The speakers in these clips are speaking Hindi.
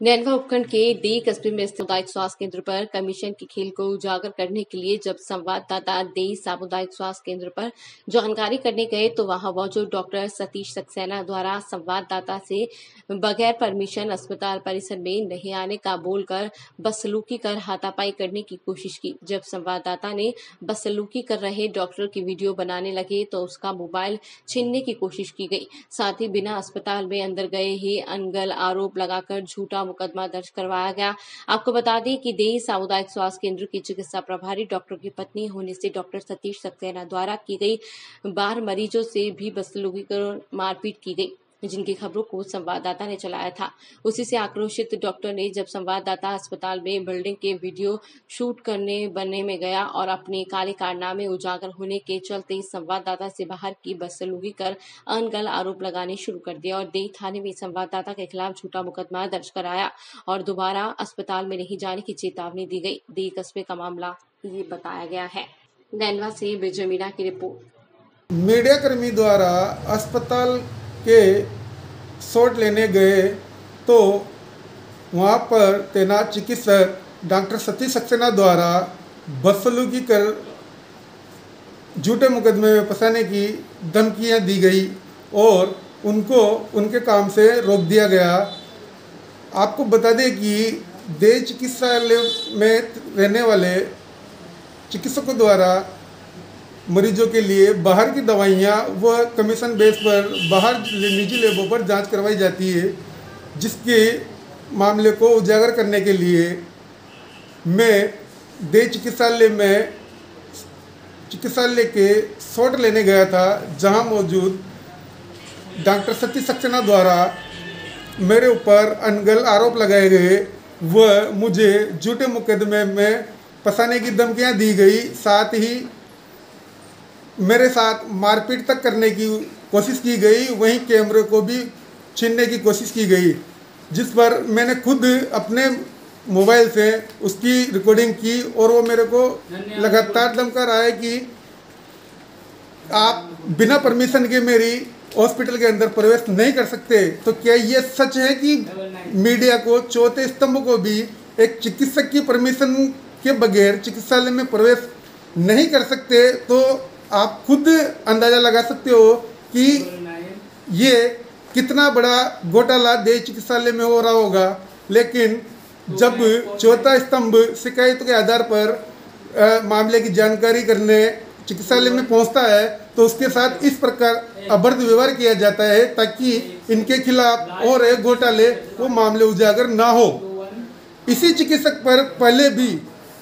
नैनवा उपखंड के डी कस्बे में सामुदायिक स्वास्थ्य केंद्र पर कमीशन की खेल को उजागर करने के लिए जब संवाददाता दे सामुदायिक स्वास्थ्य केंद्र पर जानकारी करने गए तो वहाँ मौजूद डॉक्टर सतीश सक्सेना द्वारा संवाददाता से बगैर परमिशन अस्पताल परिसर में नहीं आने का बोलकर बसलूकी कर हाथापाई करने की कोशिश की। जब संवाददाता ने बसलूकी कर रहे डॉक्टर की वीडियो बनाने लगे तो उसका मोबाइल छीनने की कोशिश की गई। साथ ही बिना अस्पताल में अंदर गए ही अनगल आरोप लगाकर झूठा मुकदमा दर्ज करवाया गया। आपको बता दें कि देई सामुदायिक स्वास्थ्य केंद्र की चिकित्सा प्रभारी डॉक्टर की पत्नी होने से डॉक्टर सतीश सक्सेना द्वारा की गई बार मरीजों से भी बदसलूकी मारपीट की गई। जिनकी खबरों को संवाददाता ने चलाया था। उसी से आक्रोशित डॉक्टर ने जब संवाददाता अस्पताल में बिल्डिंग के वीडियो शूट करने, बनने में गया और अपने काले कारनामे उजागर होने के चलते संवाददाता से बाहर की बदसलूकी कर अनगल आरोप लगाने शुरू कर दिया और देई थाने में संवाददाता के खिलाफ झूठा मुकदमा दर्ज कराया और दोबारा अस्पताल में नहीं जाने की चेतावनी दी गई। देई कस्बे का मामला ये बताया गया है। नैनवा से विजय मीणा की रिपोर्ट। मीडिया कर्मी द्वारा अस्पताल के शॉट लेने गए तो वहाँ पर तैनात चिकित्सक डॉक्टर सतीश सक्सेना द्वारा बदसलूकी कर, झूठे मुकदमे में फंसाने की धमकियाँ दी गई और उनको, उनके काम से रोक दिया गया। आपको बता दें कि देश चिकित्सालय में रहने वाले चिकित्सकों द्वारा मरीजों के लिए बाहर की दवाइयाँ व कमीशन बेस पर बाहर निजी लेबों पर जाँच करवाई जाती है, जिसके मामले को उजागर करने के लिए मैं दे चिकित्सालय में चिकित्सालय के शॉट लेने गया था, जहाँ मौजूद डॉक्टर सती सक्सेना द्वारा मेरे ऊपर अनगल आरोप लगाए गए व मुझे झूठे मुकदमे में फंसाने की धमकियाँ दी गई, साथ ही मेरे साथ मारपीट तक करने की कोशिश की गई वहीं कैमरे को भी छीनने की कोशिश की गई जिस पर मैंने खुद अपने मोबाइल से उसकी रिकॉर्डिंग की और वो मेरे को लगातार धमका रहा है कि आप बिना परमिशन के मेरी हॉस्पिटल के अंदर प्रवेश नहीं कर सकते। तो क्या ये सच है कि मीडिया को चौथे स्तंभ को भी एक चिकित्सक की परमिशन के बगैर चिकित्सालय में प्रवेश नहीं कर सकते? तो आप खुद अंदाज़ा लगा सकते हो कि ये कितना बड़ा घोटाला देश चिकित्सालय में हो रहा होगा। लेकिन जब चौथा स्तंभ शिकायत के आधार पर आ, मामले की जानकारी करने चिकित्सालय में पहुँचता है तो उसके साथ इस प्रकार अभद्र व्यवहार किया जाता है ताकि इनके खिलाफ और एक घोटाले वो मामले उजागर ना हो। इसी चिकित्सक पर पहले भी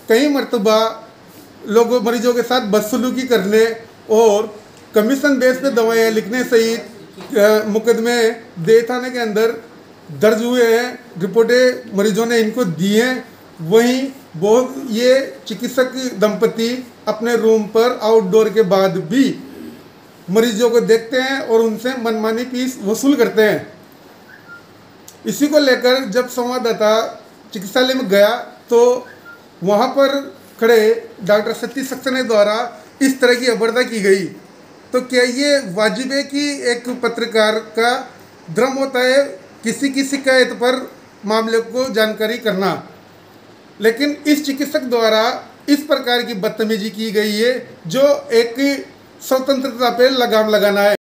कई मरतबा लोगों मरीजों के साथ बदसलूकी करने और कमीशन बेस पे दवाइयाँ लिखने सहित मुकदमे दे थाने के अंदर दर्ज हुए हैं। रिपोर्टें मरीजों ने इनको दी हैं। वहीं बहुत ये चिकित्सक दंपति अपने रूम पर आउटडोर के बाद भी मरीजों को देखते हैं और उनसे मनमानी फ़ीस वसूल करते हैं। इसी को लेकर जब संवाददाता चिकित्सालय में गया तो वहाँ पर खड़े डॉक्टर सतीश सक्सेना द्वारा इस तरह की अबरदा की गई। तो क्या ये वाजिब है कि एक पत्रकार का धर्म होता है किसी की शिकायत पर मामले को जानकारी करना? लेकिन इस चिकित्सक द्वारा इस प्रकार की बदतमीजी की गई है, जो एक स्वतंत्रता पे लगाम लगाना है।